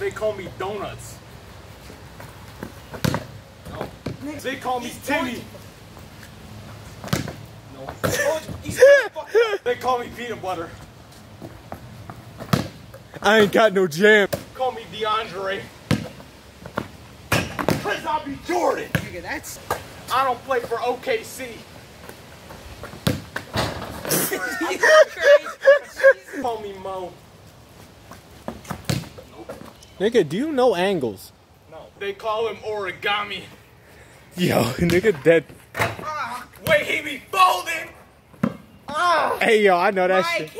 They call me Donuts. No. They call me Timmy. No. They call me Peanut Butter. I ain't got no jam. Call me DeAndre. Cause I'll be Jordan. Nigga, that's. I don't play for OKC. Call me Mo. Nigga, do you know angles? No. They call him origami. Yo, nigga dead. Ah, wait, he be folding. Ah. Hey, yo, I know that shit. ca- my thigh!